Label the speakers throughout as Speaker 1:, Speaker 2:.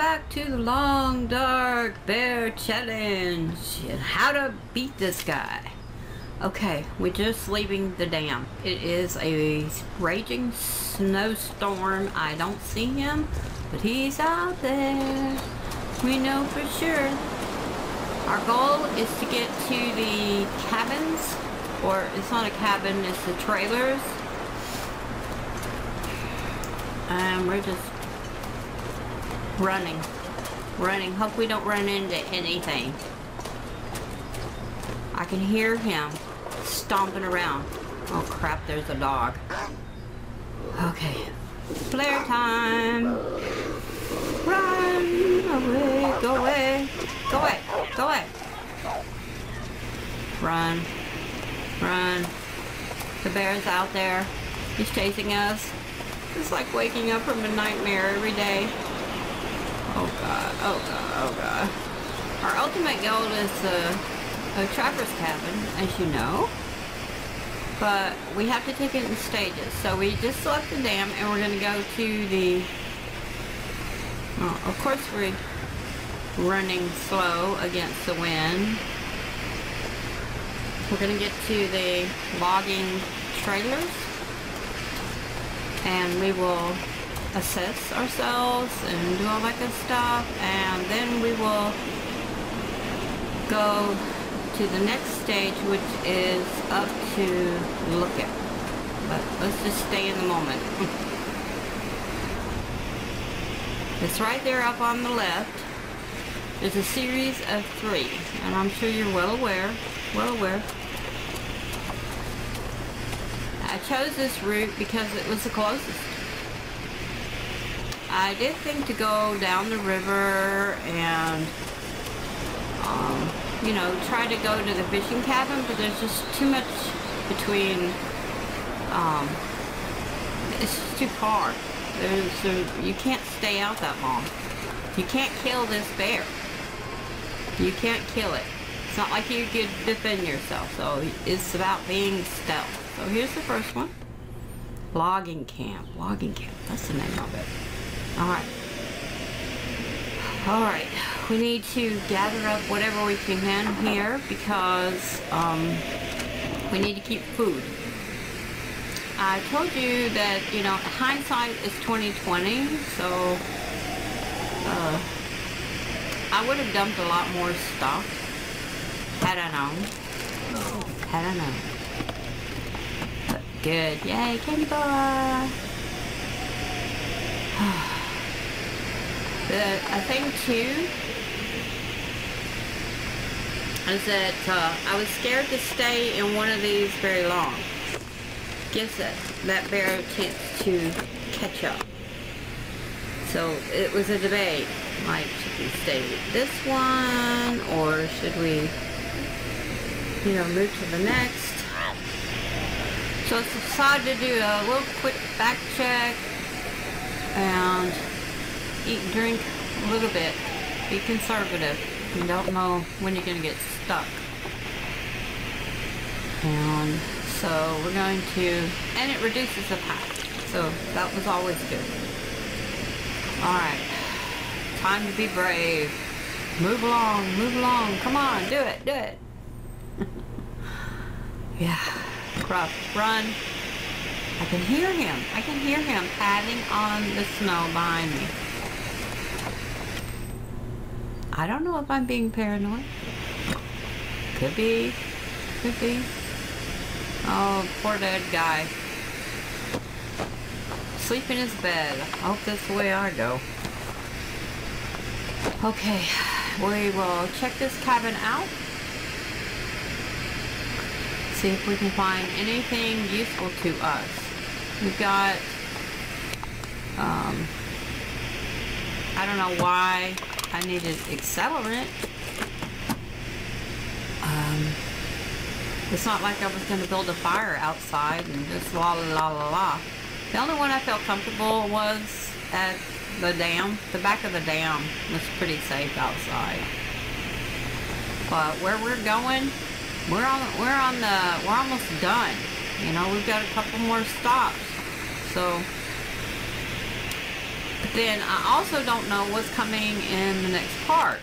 Speaker 1: back to the Long Dark Bear Challenge. And how to beat this guy. Okay, we're just leaving the dam. It is a raging snowstorm. I don't see him, but he's out there. We know for sure. Our goal is to get to the cabins, or it's not a cabin, it's the trailers. And we're just running. Running. Hope we don't run into anything. I can hear him stomping around. Oh crap, there's a dog. Okay. Flare time. Run away, go away, go away, go away. Run, run. The bear's out there. He's chasing us. It's like waking up from a nightmare every day. God, oh god, oh god. Our ultimate goal is a trapper's cabin, as you know. But we have to take it in stages. So we just left the dam and we're going to go to the... Oh, of course we're running slow against the wind. We're going to get to the logging trailers. And we will assess ourselves and do all that good stuff and then we will go to the next stage which is up to look at. But let's just stay in the moment. It's right there up on the left. There's a series of three and I'm sure you're well aware well aware. I chose this route because it was the closest I did think to go down the river and, um, you know, try to go to the fishing cabin, but there's just too much between, um, it's just too far. There's, there, you can't stay out that long. You can't kill this bear. You can't kill it. It's not like you could defend yourself, so it's about being stealth. So here's the first one. Logging camp. Logging camp. That's the name of it. Alright. Alright. We need to gather up whatever we can here because um, we need to keep food. I told you that, you know, hindsight is 2020, so uh, I would have dumped a lot more stuff had I known. Had I known. But good. Yay, candy bar! The, I think too is that uh, I was scared to stay in one of these very long. Gives that, that bear a chance to catch up. So it was a debate. Like, should we stay with this one or should we, you know, move to the next? So I decided to do a little quick back check and eat and drink a little bit. Be conservative. You don't know when you're going to get stuck. And so we're going to, and it reduces the pack. So that was always good. Alright. Time to be brave. Move along, move along. Come on, do it, do it. yeah. Rough. Run. I can hear him. I can hear him padding on the snow behind me. I don't know if I'm being paranoid. Could be. Could be. Oh, poor dead guy. Sleep in his bed. I hope that's the way I go. Okay, we will check this cabin out. See if we can find anything useful to us. We've got, um, I don't know why I needed accelerant. Um, it's not like I was going to build a fire outside and just la la la la. The only one I felt comfortable was at the dam. The back of the dam was pretty safe outside. But where we're going, we're on we're on the we're almost done. You know, we've got a couple more stops. So Then I also don't know what's coming in the next part.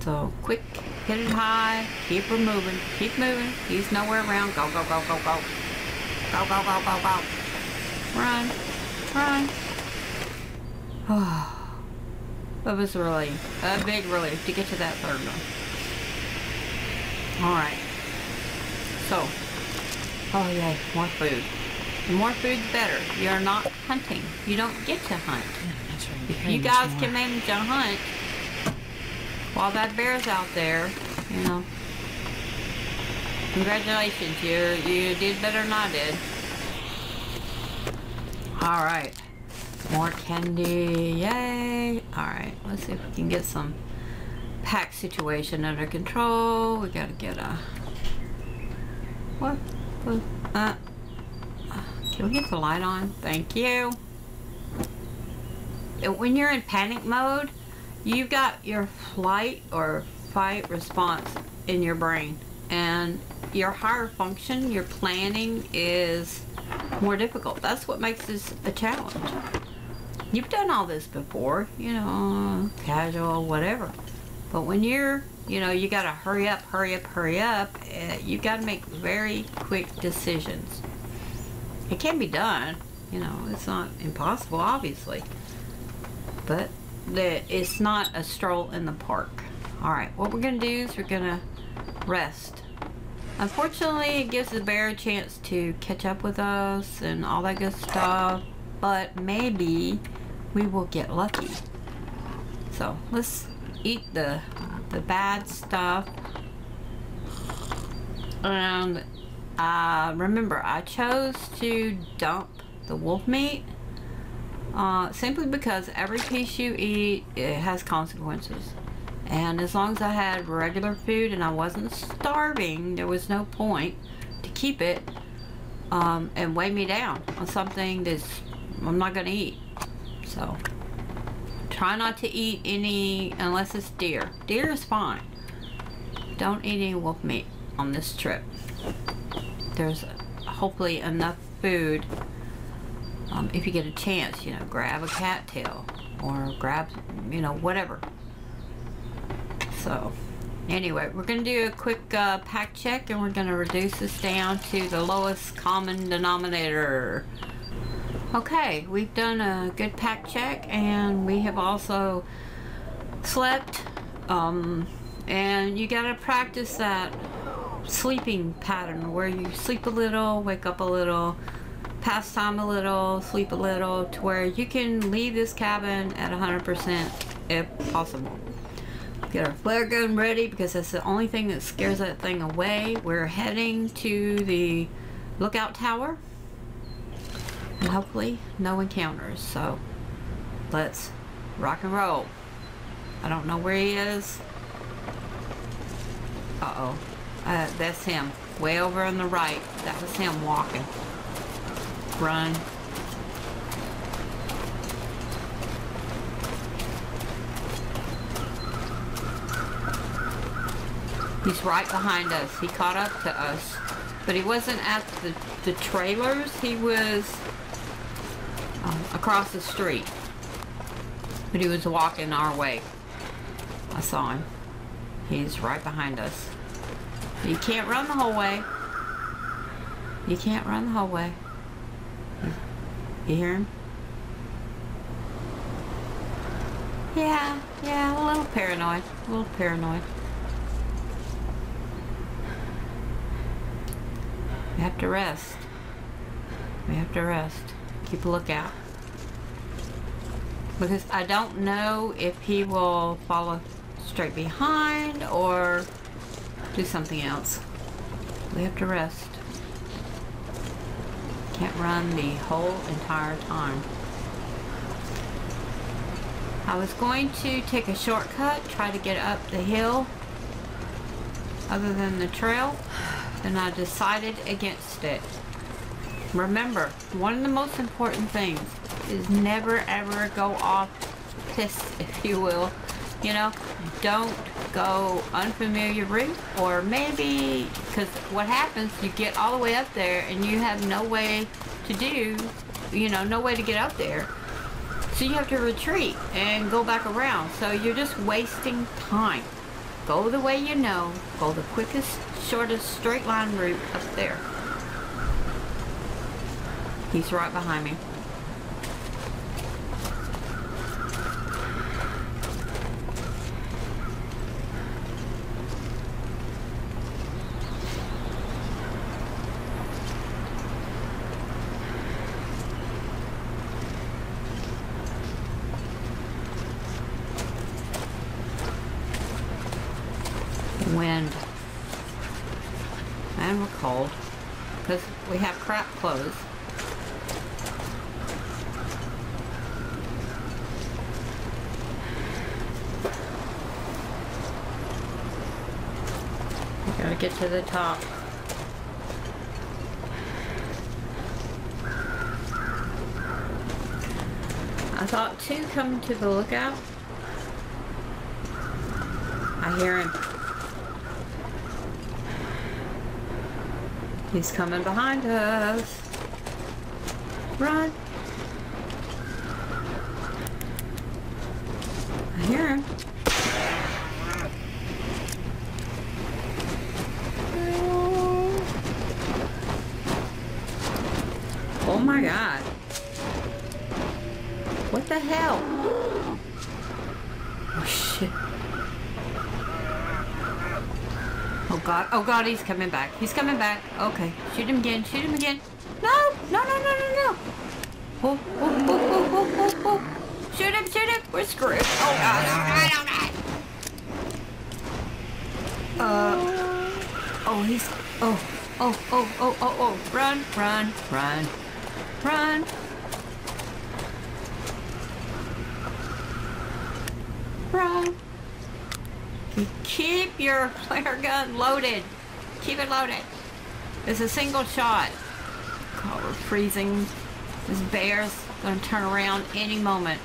Speaker 1: So quick, hit it high, keep her moving, keep moving. He's nowhere around. Go, go, go, go, go. Go, go, go, go, go. Run, run. Oh, it was really a big relief to get to that third one. All right. So, oh yay, more food. The more food's better. You're not hunting. You don't get to hunt. If you guys can manage to hunt while that bear's out there, you know, congratulations. You you did better than I did. All right. More candy. Yay. All right. Let's see if we can get some pack situation under control. We gotta get a... What? what? Uh, can we get the light on? Thank you. When you're in panic mode, you've got your flight or fight response in your brain. And your higher function, your planning is more difficult. That's what makes this a challenge. You've done all this before, you know, casual, whatever. But when you're, you know, you got to hurry up, hurry up, hurry up, uh, you got to make very quick decisions. It can be done, you know, it's not impossible, obviously. But the, it's not a stroll in the park. All right, what we're to do is we're to rest. Unfortunately, it gives the bear a chance to catch up with us and all that good stuff. But maybe we will get lucky. So let's eat the the bad stuff. And uh, remember, I chose to dump the wolf meat uh, simply because every piece you eat, it has consequences. And as long as I had regular food and I wasn't starving, there was no point to keep it um, and weigh me down on something that's I'm not going to eat. So, try not to eat any unless it's deer. Deer is fine. Don't eat any wolf meat on this trip there's hopefully enough food um, if you get a chance, you know, grab a cattail or grab, you know, whatever. So, anyway, we're going to do a quick uh, pack check and we're going to reduce this down to the lowest common denominator. Okay, we've done a good pack check and we have also slept. Um, and you got to practice that sleeping pattern where you sleep a little, wake up a little, pass time a little, sleep a little, to where you can leave this cabin at 100% if possible. Get our flare gun ready because that's the only thing that scares that thing away. We're heading to the lookout tower and hopefully no encounters. So let's rock and roll. I don't know where he is. Uh-oh. Uh, that's him. Way over on the right. That was him walking. Run. He's right behind us. He caught up to us. But he wasn't at the, the trailers. He was um, across the street. But he was walking our way. I saw him. He's right behind us. You can't run the whole way. You can't run the whole way. You hear him? Yeah, yeah, a little paranoid. A little paranoid. We have to rest. We have to rest. Keep a lookout. Because I don't know if he will follow straight behind or do something else. We have to rest. Can't run the whole entire time. I was going to take a shortcut, try to get up the hill other than the trail, and I decided against it. Remember, one of the most important things is never ever go off piste, if you will. You know, don't go unfamiliar route or maybe because what happens you get all the way up there and you have no way to do you know no way to get up there So you have to retreat and go back around. So you're just wasting time. Go the way you know. Go the quickest, shortest straight line route up there. He's right behind me. Wind. And we're cold. Because we have crap clothes. We gotta get to the top. I thought two coming to the lookout. I hear him. He's coming behind us. Run. I hear him. Oh god, he's coming back. He's coming back. Okay, shoot him again, shoot him again. No, no, no, no, no, no. Oh, oh, oh, oh, oh, oh, oh. Shoot him, shoot him. We're screwed. Oh god, oh god, oh god. Uh, oh, he's, oh, oh, oh, oh, oh, oh. Run, run, run. Run. Keep your flare gun loaded. Keep it loaded. It's a single shot. God, we're freezing. This bear's gonna turn around any moment.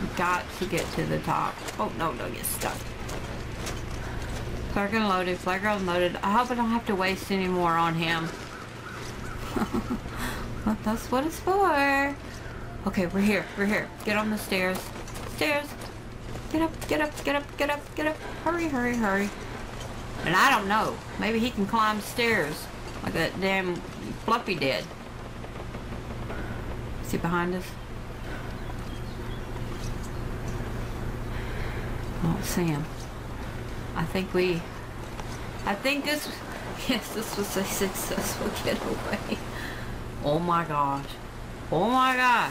Speaker 1: We've got to get to the top. Oh no, don't get stuck. Flare gun loaded, flare gun loaded. I hope I don't have to waste any more on him. but that's what it's for. Okay, we're here, we're here. Get on the stairs. Stairs. Get up, get up, get up, get up, get up. Hurry, hurry, hurry. And I don't know. Maybe he can climb stairs like that damn Fluffy did. See behind us? Oh, See him. I think we... I think this... Yes, this was a successful getaway. Oh my gosh. Oh my god.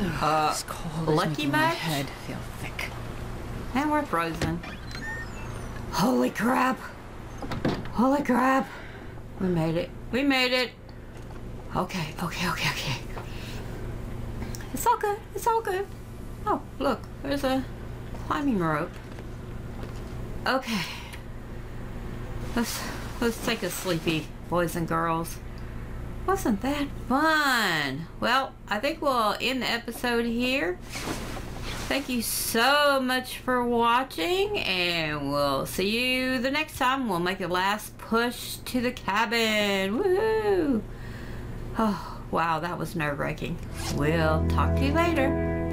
Speaker 2: Uh, it's cold.
Speaker 1: Lucky
Speaker 2: my head feel thick.
Speaker 1: And we're frozen. Holy crap! Holy crap! We made it. We made it. Okay, okay, okay, okay. It's all good. It's all good. Oh, look. There's a climbing rope. Okay. Let's let's take a sleepy, boys and girls. Wasn't that fun? Well, I think we'll end the episode here. Thank you so much for watching, and we'll see you the next time. We'll make a last push to the cabin. Woohoo! Oh, wow, that was nerve-wracking. We'll talk to you later.